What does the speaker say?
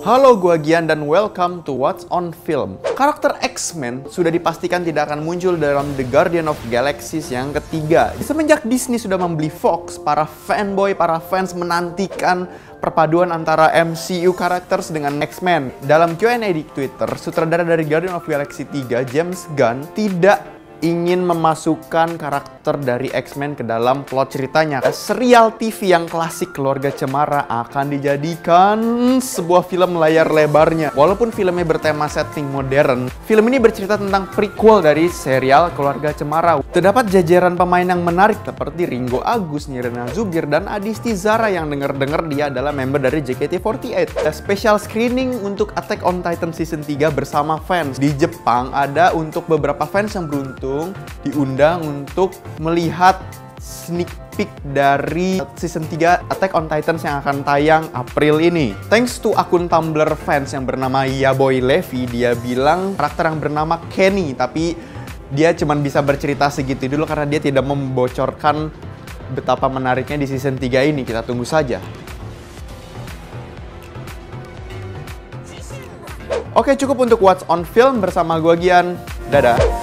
Halo, gua Gian dan welcome to What's on Film. Karakter X-Men sudah dipastikan tidak akan muncul dalam The Guardian of Galaxies yang ketiga. Semenjak Disney sudah membeli Fox, para fanboy, para fans menantikan perpaduan antara MCU characters dengan X-Men. Dalam Q&A di Twitter, sutradara dari Guardian of Galaxy 3, James Gunn, tidak ingin memasukkan karakter dari X-Men ke dalam plot ceritanya. Serial TV yang klasik Keluarga Cemara akan dijadikan sebuah film layar lebarnya. Walaupun filmnya bertema setting modern, film ini bercerita tentang prequel dari serial Keluarga Cemara. Terdapat jajaran pemain yang menarik seperti Ringo Agus, Nirina Zubir, dan Adisti Zara yang denger-dengar dia adalah member dari JKT48. A special screening untuk Attack on Titan Season 3 bersama fans. Di Jepang ada untuk beberapa fans yang beruntung diundang untuk melihat sneak peek dari season 3 Attack on Titans yang akan tayang April ini. Thanks to akun Tumblr fans yang bernama Yaboy Levi, dia bilang karakter yang bernama Kenny, tapi dia cuma bisa bercerita segitu dulu karena dia tidak membocorkan betapa menariknya di season 3 ini. Kita tunggu saja. Oke, cukup untuk What's on Film bersama gua Gian. Dadah.